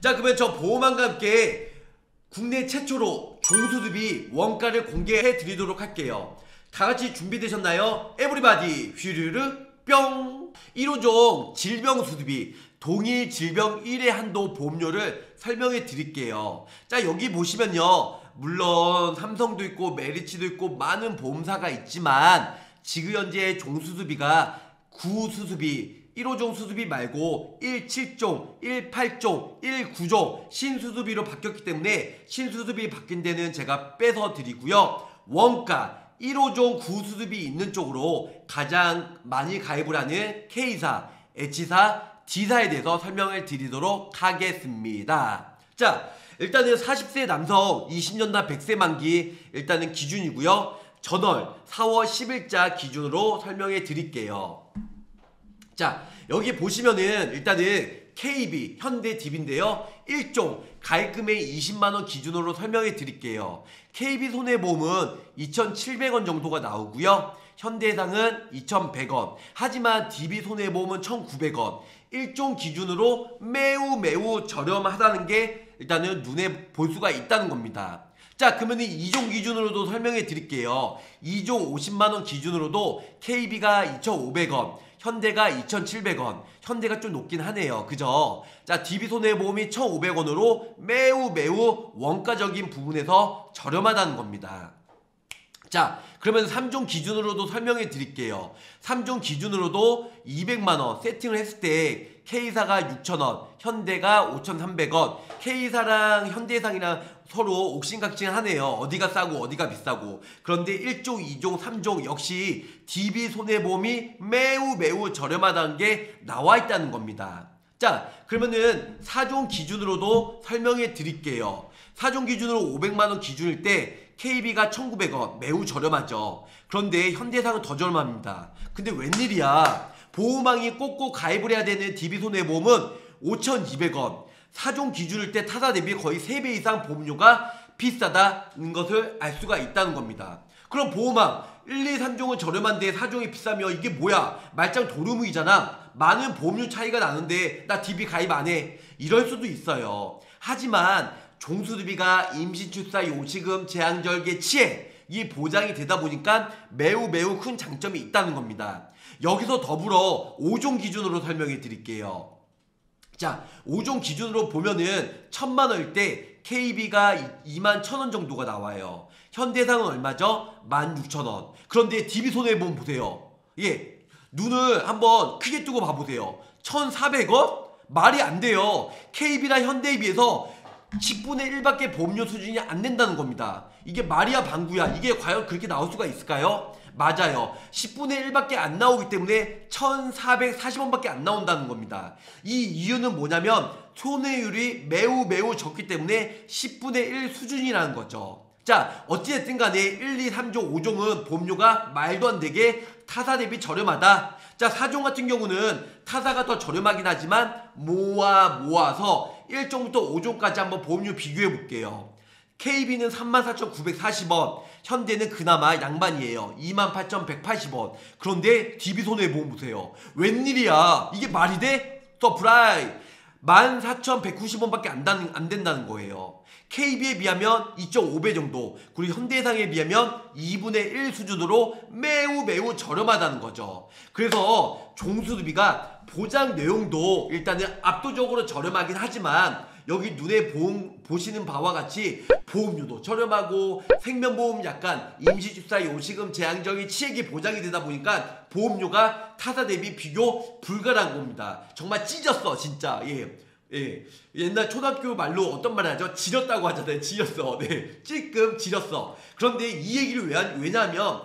자 그러면 저 보험왕과 함께 국내 최초로 종수술비 원가를 공개해 드리도록 할게요. 다 같이 준비되셨나요? everybody 휘르르 뿅 1오종 질병 수술비 동일 질병 1회 한도 보험료를 설명해 드릴게요. 자 여기 보시면요. 물론 삼성도 있고 메리츠도 있고 많은 보험사가 있지만 지금 현재 종수술비가 구수술비 1오종 수술비 말고 17종, 18종, 19종 신수술비로 바뀌었기 때문에 신수술비 바뀐 데는 제가 빼서 드리고요. 원가 1오종 구수술비 있는 쪽으로 가장 많이 가입을 하는 K사, H사, D사에 대해서 설명을 드리도록 하겠습니다. 자, 일단은 40세 남성 20년 단 100세 만기 일단은 기준이고요. 전월 4월 10일자 기준으로 설명해 드릴게요. 자 여기 보시면은 일단은 KB 현대 딥인데요. 1종 가입금액 20만원 기준으로 설명해 드릴게요. KB 손해보험은 2,700원 정도가 나오고요. 현대해상은 2,100원. 하지만 DB 손해보험은 1,900원. 1종 기준으로 매우 매우 저렴하다는 게 일단은 눈에 볼 수가 있다는 겁니다. 자 그러면 2종 기준으로도 설명해 드릴게요. 2종 50만원 기준으로도 KB가 2,500원 현대가 2,700원. 현대가 좀 높긴 하네요. 그죠? 자, DB 손해보험이 1,500원으로 매우 매우 원가적인 부분에서 저렴하다는 겁니다. 자, 그러면 3종 기준으로도 설명해 드릴게요. 3종 기준으로도 200만원 세팅을 했을 때 K사가 6,000원, 현대가 5,300원, K사랑 현대상이랑 서로 옥신각신하네요. 어디가 싸고 어디가 비싸고. 그런데 1종, 2종, 3종 역시 DB 손해보험이 매우 매우 저렴하다는 게 나와 있다는 겁니다. 자, 그러면은 4종 기준으로도 설명해 드릴게요. 4종 기준으로 500만원 기준일 때 KB가 1900원 매우 저렴하죠. 그런데 현대상은 더 저렴합니다. 근데 웬일이야. 보호망이 꼭꼭 가입을 해야 되는 DB손해보험은 5,200원 4종 기준일 때 타사 대비 거의 3배 이상 보험료가 비싸다는 것을 알 수가 있다는 겁니다. 그럼 보호망 1, 2, 3종은 저렴한데 4종이 비싸면 이게 뭐야 말짱 도루묵이잖아 많은 보험료 차이가 나는데 나 DB 가입 안해 이럴 수도 있어요 하지만 종수두비가 임신출사 요식금 제한절개 치해 이 보장이 되다 보니까 매우 매우 큰 장점이 있다는 겁니다 여기서 더불어 5종 기준으로 설명해 드릴게요. 자, 5종 기준으로 보면은 천만 원일 때 KB가 2만 천 원 정도가 나와요. 현대상은 얼마죠? 16,000원. 그런데 DB 손해보험 보세요. 예. 눈을 한번 크게 뜨고 봐보세요. 1,400원? 말이 안 돼요. KB랑 현대에 비해서 10분의 1밖에 보험료 수준이 안 된다는 겁니다. 이게 말이야 방구야. 이게 과연 그렇게 나올 수가 있을까요? 맞아요. 10분의 1밖에 안 나오기 때문에 1440원밖에 안 나온다는 겁니다. 이 이유는 뭐냐면 손해율이 매우 매우 적기 때문에 10분의 1 수준이라는 거죠. 자 어찌됐든 간에 1, 2, 3종, 5종은 보험료가 말도 안 되게 타사 대비 저렴하다. 자 4종 같은 경우는 타사가 더 저렴하긴 하지만 모아 모아서 1종부터 5종까지 한번 보험료 비교해 볼게요. KB는 34,940원, 현대는 그나마 양반이에요. 28,180원. 그런데 DB손해보험 보세요. 웬일이야. 이게 말이 돼? surprise. 14,190원밖에 안, 안 된다는 거예요. KB에 비하면 2.5배 정도, 그리고 현대해상에 비하면 2분의 1 수준으로 매우 매우 저렴하다는 거죠. 그래서 종수비가 보장 내용도 일단은 압도적으로 저렴하긴 하지만 여기 눈에 보험, 보시는 바와 같이 보험료도 저렴하고 생명보험 약간 임시집사 요식금 재앙적인 치액이 보장이 되다 보니까 보험료가 타사 대비 비교 불가능한 겁니다. 정말 찢었어 진짜 예. 예. 옛날 초등학교 말로 어떤 말 하죠? 지렸다고 하잖아요. 지렸어. 네. 찔끔 지렸어. 그런데 이 얘기를 왜, 왜냐하면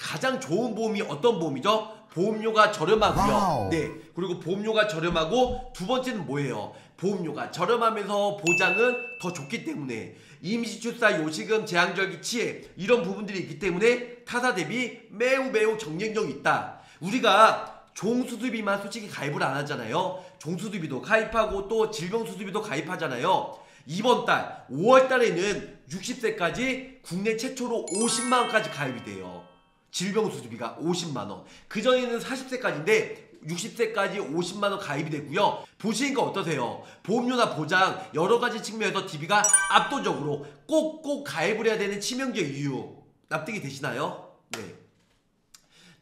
가장 좋은 보험이 어떤 보험이죠? 보험료가 저렴하고요. 네. 그리고 보험료가 저렴하고 두 번째는 뭐예요? 보험료가 저렴하면서 보장은 더 좋기 때문에 임시출사 요식금 제한절기 치해 이런 부분들이 있기 때문에 타사 대비 매우 매우 경쟁력이 있다. 우리가 종수수비만 솔직히 가입을 안 하잖아요. 종수수비도 가입하고 또 질병수수비도 가입하잖아요. 이번 달 5월 달에는 60세까지 국내 최초로 50만 원까지 가입이 돼요. 질병수수비가 50만 원. 그 전에는 40세까지인데 60세까지 50만원 가입이 되고요. 보시니까 어떠세요? 보험료나 보장 여러 가지 측면에서 DB가 압도적으로 꼭꼭 가입을 해야 되는 치명적 이유 납득이 되시나요? 네.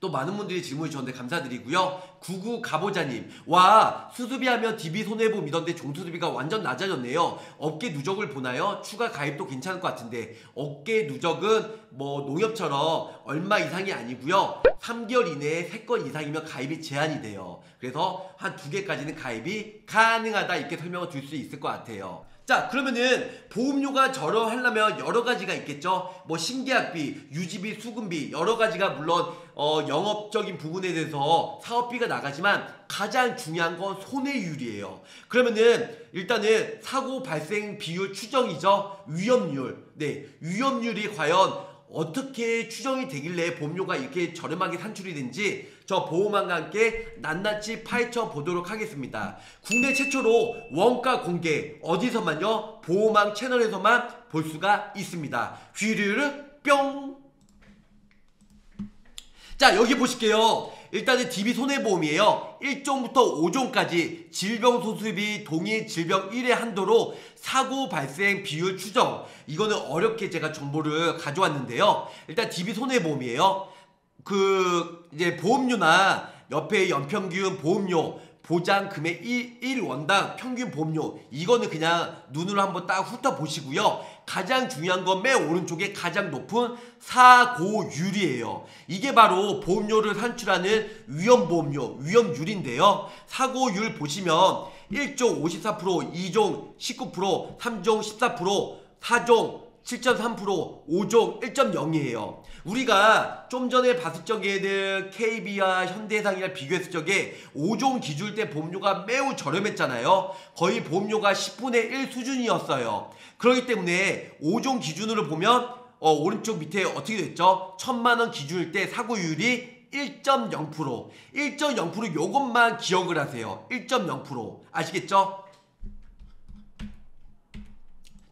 또 많은 분들이 질문해 주셨는데 감사드리고요. 구구 가보자님, 와 수수비하면 DB 손해보이던데 종수수비가 완전 낮아졌네요. 업계 누적을 보나요? 추가 가입도 괜찮을 것 같은데 업계 누적은 뭐 농협처럼 얼마 이상이 아니고요. 3개월 이내에 3건 이상이면 가입이 제한이 돼요. 그래서 한 두 개까지는 가입이 가능하다 이렇게 설명을 줄 수 있을 것 같아요. 자 그러면은 보험료가 저렴하려면 여러 가지가 있겠죠? 뭐 신계약비 유지비 수금비 여러 가지가 물론 어, 영업적인 부분에 대해서 사업비가 나가지만 가장 중요한 건 손해율이에요. 그러면은 일단은 사고 발생 비율 추정이죠? 위험률. 네 위험률이 과연 어떻게 추정이 되길래 보험료가 이렇게 저렴하게 산출이 된지 저 보험왕과 함께 낱낱이 파헤쳐 보도록 하겠습니다. 국내 최초로 원가 공개 어디서만요? 보험왕 채널에서만 볼 수가 있습니다. 휘르르 뿅! 자 여기 보실게요. 일단은 DB 손해보험이에요. 1종부터 5종까지 질병 소수비 동일 질병 1회 한도로 사고 발생 비율 추정. 이거는 어렵게 제가 정보를 가져왔는데요. 일단 DB 손해보험이에요. 그 이제 보험료나 옆에 연평균 보험료 보장 금액 1, 1원당 평균 보험료 이거는 그냥 눈으로 한번 딱 훑어보시고요. 가장 중요한 건 맨 오른쪽에 가장 높은 사고율이에요. 이게 바로 보험료를 산출하는 위험보험료, 위험률인데요. 사고율 보시면 1종 54%, 2종 19%, 3종 14%, 4종 7.3%, 5종 1.0이에요. 우리가 좀 전에 봤을 적에는 KB와 현대해상이랑 비교했을 적에 5종 기준 때 보험료가 매우 저렴했잖아요. 거의 보험료가 10분의 1 수준이었어요. 그렇기 때문에 5종 기준으로 보면 어, 오른쪽 밑에 어떻게 됐죠? 천만원 기준일 때 사고율이 1.0% 1.0% 요것만 기억을 하세요 1.0% 아시겠죠?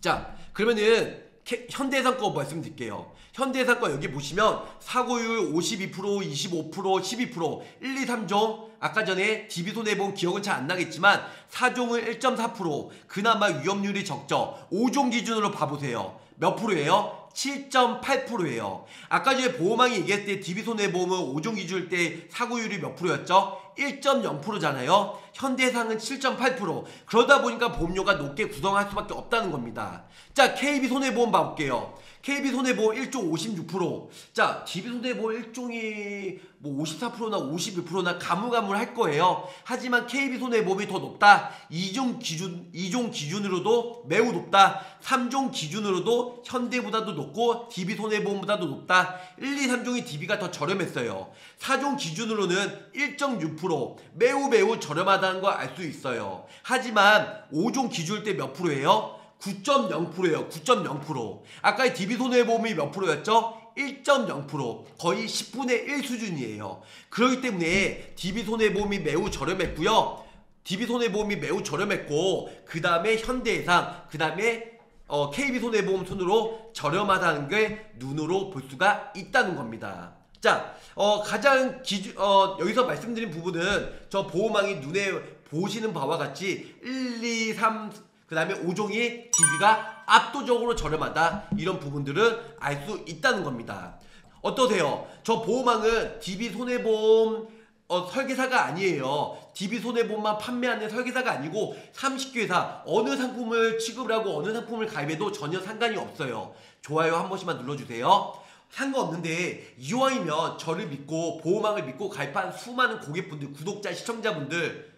자 그러면은 캐- 현대해상 거 말씀드릴게요. 현대해상 거 여기 보시면 사고율 52%, 25%, 12%, 1, 2, 3종 아까 전에 DB 손해보험 기억은 잘 안 나겠지만 4종은 1.4% 그나마 위험률이 적죠. 5종 기준으로 봐보세요. 몇 프로예요? 7.8%예요. 아까 전에 보험왕이 얘기할 때 DB 손해보험은 5종 기준일 때 사고율이 몇 프로였죠? 1.0%잖아요. 현대해상은 7.8%. 그러다 보니까 보험료가 높게 구성할 수밖에 없다는 겁니다. 자, KB 손해보험 봐볼게요. KB 손해보험 1종 56%. 자, DB 손해보험 1종이 뭐 54%나 51%나 가물가물할 거예요. 하지만 KB 손해보험이 더 높다. 2종 기준 2종 기준으로도 매우 높다. 3종 기준으로도 현대보다도 높고 DB 손해보험보다도 높다. 1, 2, 3종이 DB가 더 저렴했어요. 4종 기준으로는 1.6% 매우 매우 저렴하다는 걸 알 수 있어요. 하지만 5종 기준일 때 몇 프로예요? 9.0%예요. 9.0%. 아까 DB 손해보험이 몇 프로였죠? 1.0% 거의 10분의 1 수준이에요. 그렇기 때문에 DB 손해보험이 매우 저렴했고요. DB 손해보험이 매우 저렴했고 그 다음에 현대해상 그 다음에 어, KB 손해보험 순으로 저렴하다는 걸 눈으로 볼 수가 있다는 겁니다. 자, 어, 가장 기준, 어, 여기서 말씀드린 부분은 저 보호망이 눈에 보시는 바와 같이 1, 2, 3, 그 다음에 5종이 DB가 압도적으로 저렴하다. 이런 부분들은 알 수 있다는 겁니다. 어떠세요? 저 보호망은 DB 손해보험 어, 설계사가 아니에요. DB 손해보험만 판매하는 설계사가 아니고 30개회사 어느 상품을 취급을 하고 어느 상품을 가입해도 전혀 상관이 없어요. 좋아요 한 번씩만 눌러주세요. 상관없는데 이왕이면 저를 믿고 보험왕을 믿고 가입한 수많은 고객분들, 구독자, 시청자분들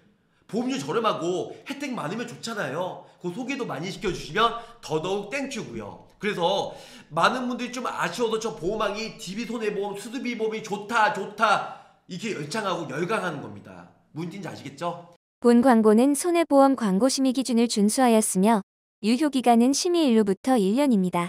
보험료 저렴하고 혜택 많으면 좋잖아요. 그 소개도 많이 시켜주시면 더더욱 땡큐고요. 그래서 많은 분들이 좀 아쉬워서 저 보험왕이 DB 손해보험, 수수비 보험이 좋다 좋다 이렇게 열창하고 열광하는 겁니다. 뜻인지 아시겠죠? 본 광고는 손해보험 광고 심의 기준을 준수하였으며 유효 기간은 심의 일로부터 1년입니다.